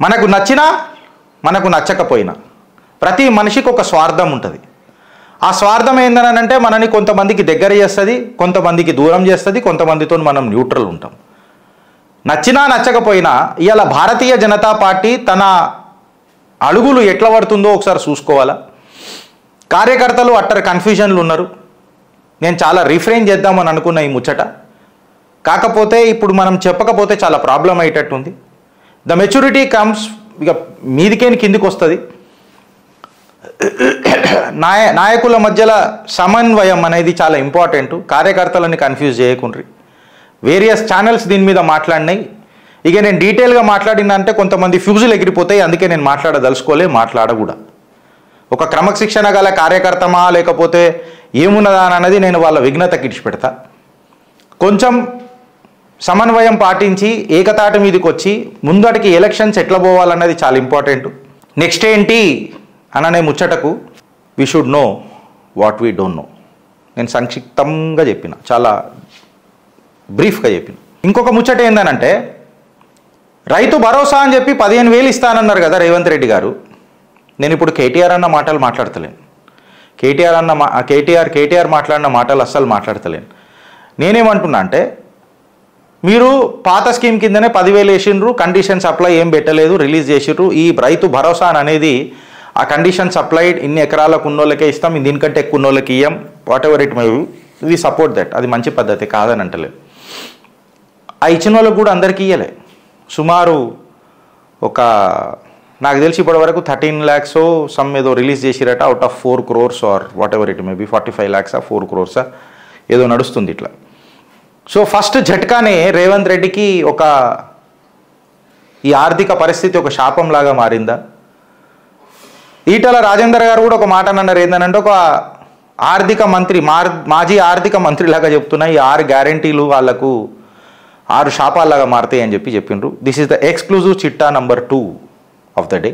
మనకు నచ్చినా మనకు నచ్చకపోయినా. ప్రతి మనిషికి ఒక స్వార్థం ఉంటుంది. ఆ స్వార్థం ఏందనంటే మనని కొంతమందికి దగ్గర చేస్తుంది కొంతమందికి దూరం చేస్తుంది కొంతమందితో మనం న్యూట్రల్ ఉంటాం. నచ్చినా నచ్చకపోయినా ఇవాళ భారతీయ జనతా పార్టీ తన అడుగులు ఎట్లా పడుతుందో ఒకసారి చూసుకోవాలా? కార్యకర్తలు అట్టర్ కన్ఫ్యూజన్లు ఉన్నారు. నేను చాలా రిఫ్రెయిన్ చేద్దామని అనుకున్న ఈ ముచ్చట. కాకపోతే ఇప్పుడు మనం చెప్పకపోతే చాలా ప్రాబ్లం అయ్యేటట్టుంది. ద మెచ్యూరిటీ కమ్స్ ఇక మీదికేని కిందికి వస్తుంది నాయ నాయకుల మధ్యలో సమన్వయం అనేది చాలా ఇంపార్టెంట్ కార్యకర్తలని కన్ఫ్యూజ్ చేయకుండ్రి. వేరియస్ ఛానల్స్ దీని మీద మాట్లాడినాయి. ఇక నేను డీటెయిల్గా మాట్లాడినంటే కొంతమంది ఫ్యూజులు ఎగిరిపోతాయి. అందుకే నేను మాట్లాడదలుచుకోలే మాట్లాడకూడా. ఒక క్రమశిక్షణ గల కార్యకర్తమా లేకపోతే ఏమున్నదా అన్నది నేను వాళ్ళ విఘ్నతకి కిడిచిపెడతా కొంచెం సమన్వయం పాటించి ఏకతాటి మీదకి వచ్చి ముందటికి ఎలక్షన్స్ ఎట్లా పోవాలన్నది చాలా ఇంపార్టెంట్. నెక్స్ట్ ఏంటి అననే ముచ్చటకు we should know what we don't know నేను సంక్షిప్తంగా చెప్పిన చాలా బ్రీఫ్గా చెప్పిన. ఇంకొక ముచ్చట ఏందనంటే రైతు భరోసా అని చెప్పి పదిహేను వేలు ఇస్తానన్నారు కదా రేవంత్ రెడ్డి గారు. నేను ఇప్పుడు కేటీఆర్ అన్న మాటలు మాట్లాడతలేను. కేటీఆర్ అన్న మా కేటీఆర్ కేటీఆర్ మాట్లాడిన మాటలు అస్సలు మాట్లాడతలేను. నేనేమంటున్నా అంటే మీరు పాత స్కీమ్ కిందనే పదివేలు వేసిండ్రు కండిషన్ సప్లై ఏం పెట్టలేదు రిలీజ్ చేసిండ్రు. ఈ రైతు భరోసా అనేది ఆ కండిషన్ సప్లైడ్ ఇన్ని ఎకరాలకు ఉన్నోళ్ళకే ఇస్తాం దీనికంటే ఎక్కువ ఉన్నోళ్ళకి ఇయ్యం. Whatever it may we support that అది మంచి పద్ధతి కాదని అంటలేదు. ఆ ఇచ్చిన వాళ్ళకి కూడా అందరికీ ఇయ్యలే. సుమారు ఒక నాకు తెలిసి ఇప్పటి వరకు థర్టీన్ ల్యాక్స్ సమ్ ఏదో release చేసిరట out of four crores or whatever it may be forty five ల్యాక్సా four క్రోర్సా ఏదో నడుస్తుంది ఇట్లా. సో ఫస్ట్ జట్కానే రేవంత్ రెడ్డికి ఒక ఈ ఆర్థిక పరిస్థితి ఒక శాపంలాగా మారిందా? ఈటల రాజేందర్ గారు కూడా ఒక మాట అన్నారు ఏంటంటే ఒక ఆర్థిక మంత్రి మార్ మాజీ ఆర్థిక మంత్రిలాగా చెప్తున్నా ఈ ఆరు గ్యారంటీలు వాళ్ళకు ఆరు శాపాల్లాగా మారుతాయి అని చెప్పి చెప్పిండ్రు. దిస్ ఇస్ ద ఎక్స్క్లూజివ్ చిట్టా number two of the day